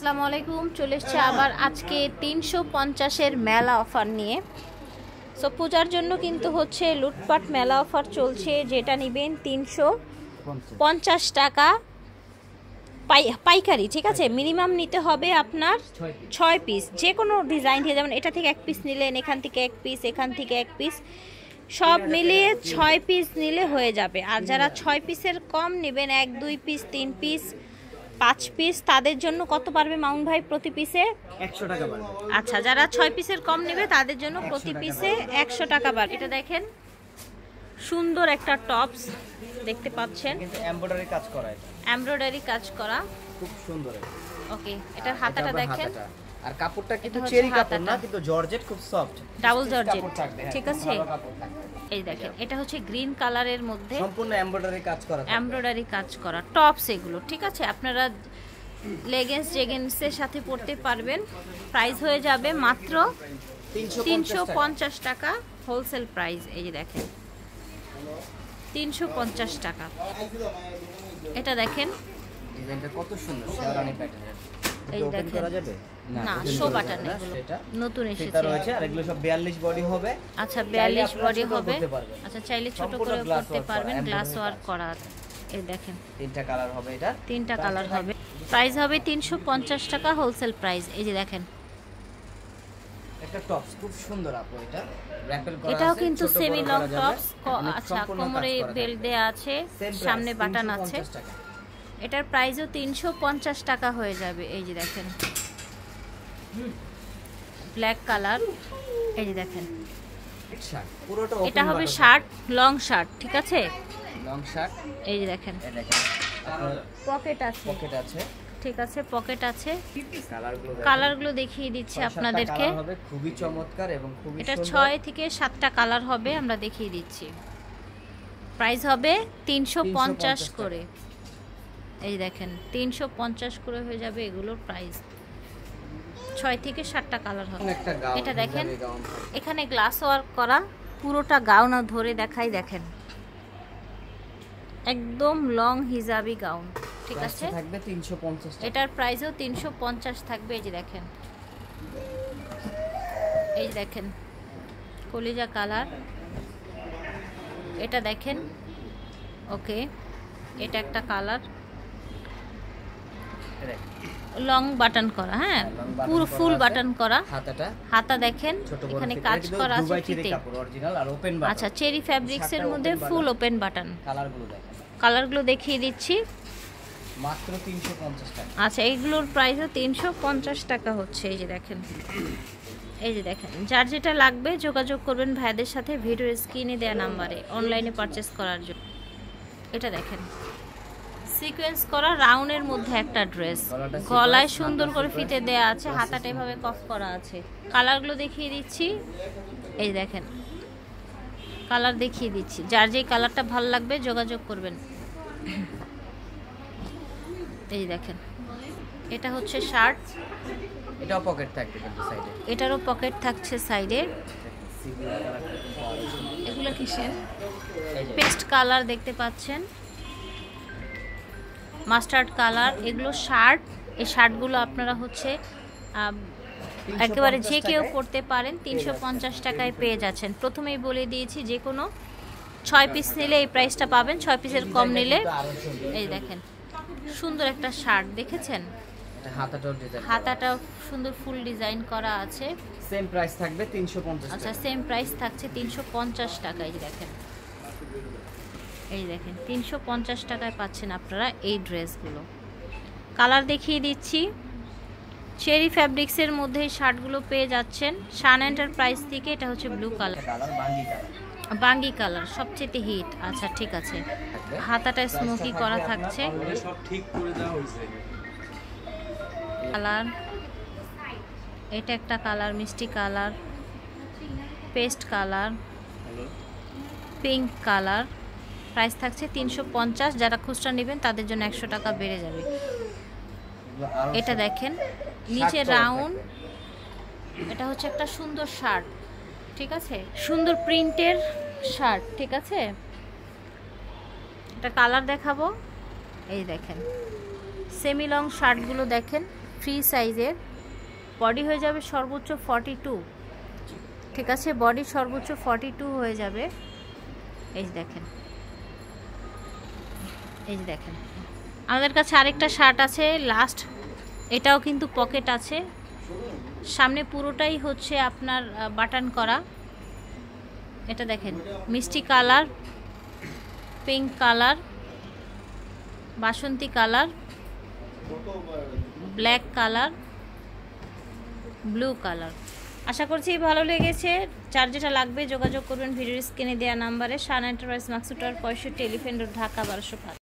আসসালামু আলাইকুম চলে এসছে আবার আজকে তিনশো পঞ্চাশের মেলা অফার নিয়ে। সো পূজার জন্য কিন্তু হচ্ছে লুটপাট মেলা অফার চলছে যেটা নেবেন তিনশো পঞ্চাশ টাকা পাই পাইকারি ঠিক আছে? মিনিমাম নিতে হবে আপনার ছয় পিস যে কোনো ডিজাইন দিয়ে যেমন এটা থেকে এক পিস নিলেন এখান থেকে এক পিস এখান থেকে এক পিস সব মিলিয়ে ছয় পিস নিলে হয়ে যাবে। আর যারা ছয় পিসের কম নেবেন এক দুই পিস তিন পিস পাঁচ পিস তাদের জন্য কত পারবে মাউন্ট ভাই প্রতি পিসে একশো টাকা আচ্ছা যারা ছয় পিসের কম নেবে তাদের জন্য প্রতি পিসে একশো টাকা বার এটা দেখেন সুন্দর একটা টপস দেখতে পাচ্ছেন। এমব্রয়ডারি কাজ করা এমব্রয়ডারি কাজ করা। খুব সুন্দর। ওকে এটার হাতাটা দেখেন। আর কাপড়টা কিন্তু চেরি কাপড় না কিন্তু জর্জেট খুব সফট ডাবল জর্জেট। হ্যাঁ, ঠিক আছে। এই দেখেন এটা হচ্ছে গ্রিন কালারের মধ্যে সম্পূর্ণ এমব্রয়ডারি কাজ করা এমব্রয়ডারি কাজ করা টপস এগুলো ঠিক আছে? আপনারা লেগেন্স জেগেন্সের সাথে পরতে পারবেন। প্রাইস হয়ে যাবে মাত্র তিনশো। পঞ্চাশ টাকা। হোলসেল প্রাইস এই যে দেখেন। তিনশো পঞ্চাশ টাকা। এটা দেখেন। কত সুন্দর এই দেখেন। করা যাবে? না শো বাটন এগুলো। নতুন এসেছে। রয়েছে আর এগুলো সব 42 বডি হবে। আচ্ছা চাইলে বিয়াল্লিশ আপনারা বডি হবে। আচ্ছা চাইলে ছোট করে করতে পারবেন গ্লাস ওয়ার্ক করা। এই দেখেন। তিনটা কালার হবে এটা। তিনটা কালার হবে। প্রাইস হবে তিনশো পঞ্চাশ টাকা হোলসেল প্রাইস এই যে দেখেন। একটা টপস খুব সুন্দর আপু এটা। র্যাপেল করা এটাও কিন্তু সেমি লং টপস আচ্ছা কোমরে বেল্ট। দেওয়া আছে সামনে বাটন আছে। 350 টাকা। এটার প্রাইসও তিনশো পঞ্চাশ টাকা হয়ে যাবে। এই যে দেখেন। Black colour. এই যে দেখেন। এটা হবে শার্ট লং শার্ট ঠিক আছে? Long shirt. এই যে দেখেন। পকেট আছে। পকেট আছে। ঠিক আছে পকেট আছে। কালারগুলো দেখিয়ে দিচ্ছি আপনাদেরকে। খুবই চমৎকার এবং খুবই এটা ছয় থেকে সাতটা কালার হবে আমরা দেখিয়ে দিচ্ছি। প্রাইস হবে তিনশো পঞ্চাশ করে। এই দেখেন তিনশো পঞ্চাশ করে হয়ে যাবে এগুলোর প্রাইস ছয় থেকে সাতটা কালার হবে। এটা দেখেন। এখানে গ্লাস ওয়ার্ক করা পুরোটা গাউন ধরে দেখাই দেখেন। একদম লং হিজাবি গাউন ঠিক আছে? থাকবে 350 এটার প্রাইসও তিনশো পঞ্চাশ থাকবে এই যে দেখেন। এই যে দেখেন কলিজা কালার এটা দেখেন ওকে এটা একটা কালার লং বাটন করা হ্যাঁ? পুরো ফুল বাটন করা। হাতাটা। হাতা দেখেন এখানে কাজ করা আছে ফিতে অরিজিনাল আর ওপেন বাটন আচ্ছা চেরি ফ্যাব্রিক্সের শার্টটা মধ্যে ফুল ওপেন বাটন কালারগুলো দেখেন। কালারগুলো দেখিয়ে দিচ্ছি। মাত্র 350 টাকা। আচ্ছা এইগুলোর প্রাইসও তিনশো পঞ্চাশ টাকা হচ্ছে এই যে দেখেন। এই যে দেখেন যার যেটা লাগবে যোগাযোগ করবেন ভাইদের সাথে ভিডিও স্ক্রিনে দেওয়া নাম্বারে অনলাইনে পারচেস করার জন্য। এটা দেখেন। সিকোয়েন্স করা রাউন্ডের মধ্যে একটা ড্রেস। গলায় সুন্দর করে ফিতে দেয়া আছে হাতাটা এভাবে কফ করা আছে। কালারগুলো দেখিয়ে দিচ্ছি। এই দেখেন কালার দেখিয়ে দিচ্ছি। যার যেই কালারটা ভালো লাগবে যোগাযোগ করবেন। এই দেখেন এটা হচ্ছে শার্ট। এটাও পকেট থাকবে কিন্তু সাইডে এটারও পকেট থাকছে সাইডে এগুলো কিসের? পেস্ট কালার দেখতে পাচ্ছেন। মাস্টার্ড কালার এগুলো শার্ট। এই শার্টগুলো আপনারা হচ্ছে একেবারে যে কেউ পড়তে পারেন তিনশো পঞ্চাশ টাকায় পেয়ে যাচ্ছেন। প্রথমেই বলে দিয়েছি যে কোনো ছয় পিস নিলে এই প্রাইসটা পাবেন ছয় পিসের কম নিলে। এই দেখেন সুন্দর একটা শার্ট দেখেছেন? হাতাটাও সুন্দর ফুল ডিজাইন করা আছে। সেম প্রাইস থাকবে 350 আচ্ছা সেম প্রাইস থাকছে তিনশো পঞ্চাশ টাকায় দেখেন। এই দেখেন, তিনশো পঞ্চাশ টাকায় পাচ্ছেন আপনারা এই ড্রেসগুলো। কালার দেখিয়ে দিচ্ছি। চেরি ফ্যাব্রিক্সের মধ্যে শার্টগুলো পেয়ে যাচ্ছেন। শান এন্টারপ্রাইজ থেকে এটা হচ্ছে ব্লু কালার বাঙ্গি কালার, সবচেয়ে হিট। আচ্ছা ঠিক আছে। হাতাটা স্মোকি করা থাকছে। কালার। এটা একটা কালার, মিষ্টি colour. Paste colour. Pink colour. Price থাকছে তিনশো পঞ্চাশ। যারা খুচরা নেবেন তাদের জন্য একশো টাকা বেড়ে যাবে। এটা দেখেন নিচে রাউন্ড এটা হচ্ছে একটা সুন্দর শার্ট ঠিক আছে? সুন্দর প্রিন্টের শার্ট ঠিক আছে? এটা কালার দেখাবো। এই দেখেন সেমি লং শার্টগুলো দেখেন ফ্রি সাইজের বডি হয়ে যাবে সর্বোচ্চ ফর্টি টু ঠিক আছে? বডি সর্বোচ্চ ফর্টি টু হয়ে যাবে। এই দেখেন এই যে দেখেন। আমাদের কাছে আরেকটা শার্ট আছে লাস্ট এটাও কিন্তু পকেট আছে। সামনে পুরোটাই হচ্ছে আপনার বাটন করা। এটা দেখেন, মিষ্টি কালার পিঙ্ক কালার, বাসন্তী colour black colour blue colour. আশা করছি ভালো লেগেছে। চার যেটা লাগবে যোগাযোগ করবেন ভিডিওর স্ক্রিনে দেওয়া নাম্বারে, শান এন্টারপ্রাইজ মাকসুটার পঁয়ষট্টি এলিফেন্ট ঢাকা, বারোশো পাঁচ।